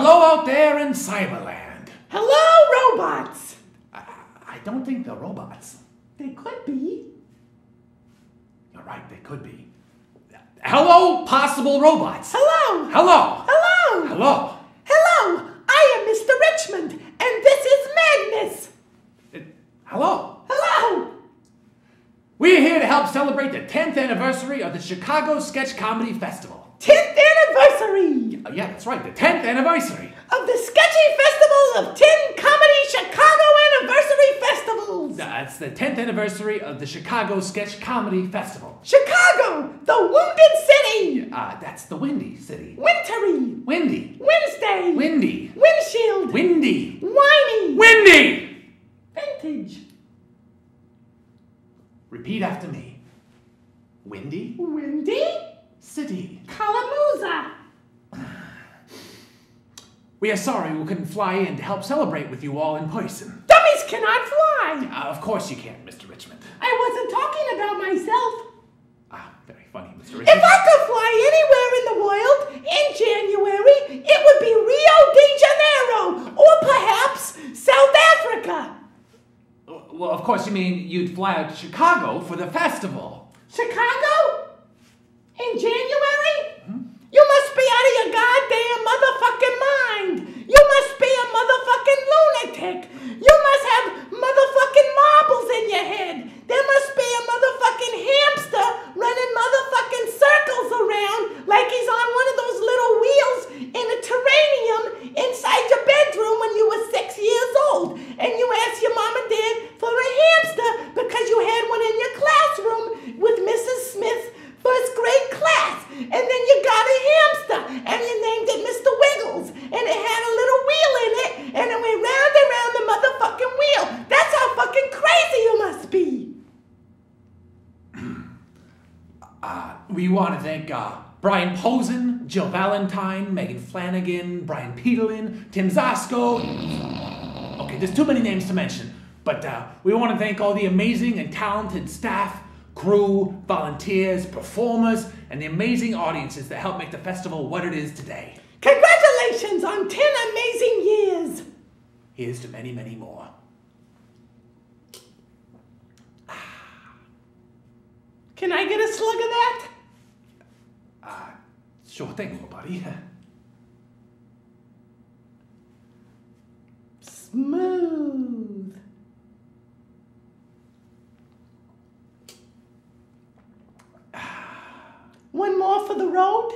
Hello out there in Cyberland. Hello, robots. I, I don't think they're robots. They could be. You're right, they could be. Hello, possible robots. Hello. Hello. Hello. Hello. Hello. I am Mr. Richmond, and this is Magnus. Uh, Hello. Hello. We're here to help celebrate the 10th anniversary of the Chicago Sketch Comedy Festival. 10th anniversary Uh, yeah, that's right, the 10th anniversary. of the Sketchy Festival of Tin Comedy Chicago Anniversary Festivals. That's the 10th anniversary of the Chicago Sketch Comedy Festival. Chicago, the Wounded City. Uh, that's the Windy City. Wintery! Windy. Wednesday. Windy. Windshield. Windy. Whiny. Windy! Vintage. Repeat after me. Windy Windy. City. Calamuza. We are sorry we couldn't fly in to help celebrate with you all in person. Dummies cannot fly. Uh, of course you can't, Mr. Richmond. I wasn't talking about myself. Ah, very funny, Mr. Richmond. If I could fly anywhere in the world in January, it would be Rio de Janeiro or perhaps South Africa. Well, of course you mean you'd fly out to Chicago for the festival. Chicago? In January? You must be out of your goddamn motherfucking mind. You must be a motherfucking lunatic. You must have motherfucking marbles in your head. There must be a motherfucking hamster running motherfucking circles around like he's on one of those little wheels in a terrarium inside your bedroom when you were six years old. And you asked your mom and dad for a hamster because you had one in your classroom with Mrs. Smith's first grade class. And got a hamster and you named it Mr. Wiggles. And it had a little wheel in it and it went round and round the motherfucking wheel. That's how fucking crazy you must be. Uh, we want to thank uh, Brian Posen, Jill Valentine, Megan Flanagan, Brian Peterlin, Tim Zosco. Okay, there's too many names to mention, but uh, we want to thank all the amazing and talented staff, crew, volunteers, performers, and the amazing audiences that help make the festival what it is today. Congratulations on 10 amazing years. Here's to many, many more. Can I get a slug of that? Uh, sure thing, little buddy. Smooth. One more for the road?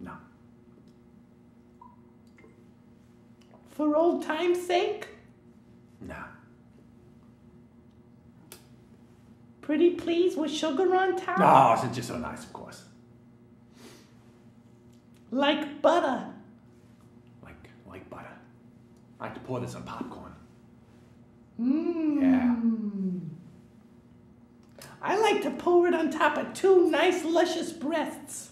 No. For old time's sake? No. Pretty please with sugar on top? Oh, since you're so nice, of course. Like butter. Like, like butter. I like to pour this on popcorn. Mmm. Yeah. I like to pour it on top of two nice luscious breasts.